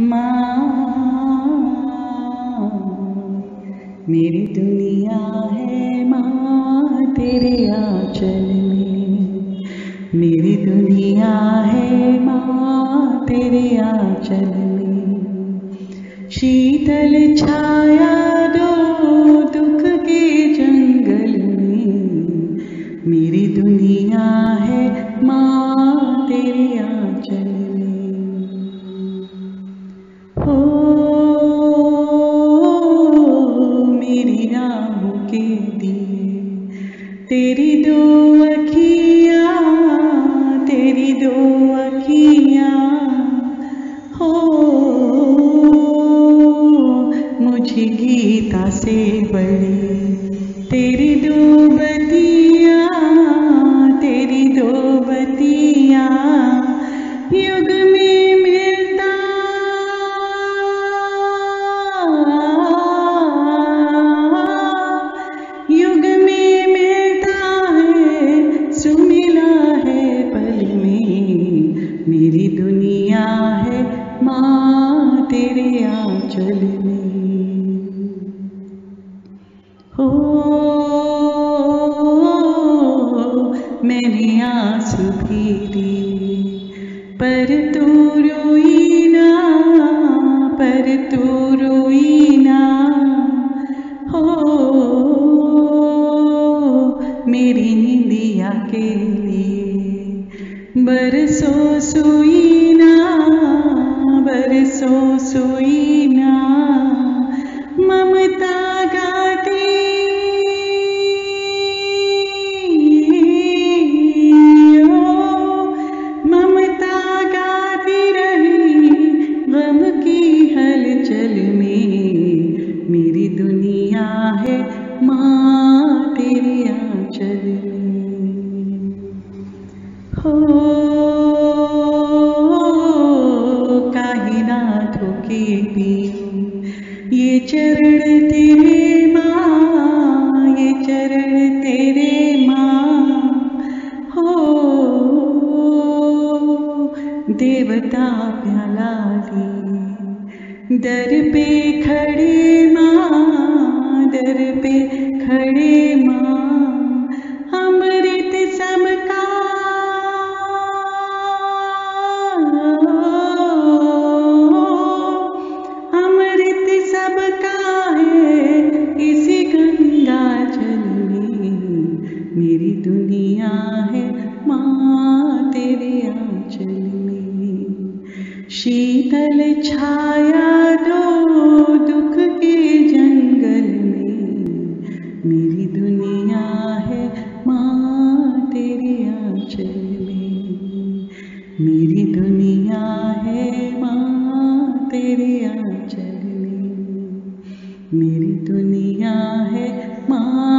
माँ, मेरी दुनिया है माँ, तेरे आंचल में। मेरी दुनिया है माँ, तेरे आंचल में। शीतल छाया तेरी दो अखियाँ तेरी दो अखियाँ। हो मुझे गीता से बड़ी तेरे आंचल में। हो, मैंने आँसू दिए पर तू रोई ना, पर तू रोई ना। हो, मेरी निंदिया के लिए, बरसों सोई ना बरसों सोई ना ममता गाती। ओ, ममता गाती रही गम की हलचल में। मेरी दुनिया है माँ तेरे आंचल में। हो चरण तेरे माँ, ये चरण तेरे माँ। हो, देवता प्याला लिए दर पे खड़े माँ, दर पे खड़े माँ। मेरी दुनिया है, माँ तेरे आंचल में। शीतल छाया दो दुख के जंगल में। मेरी दुनिया है, माँ तेरे आंचल में। मेरी दुनिया है, माँ तेरे आंचल में। मेरी दुनिया है, माँ तेरे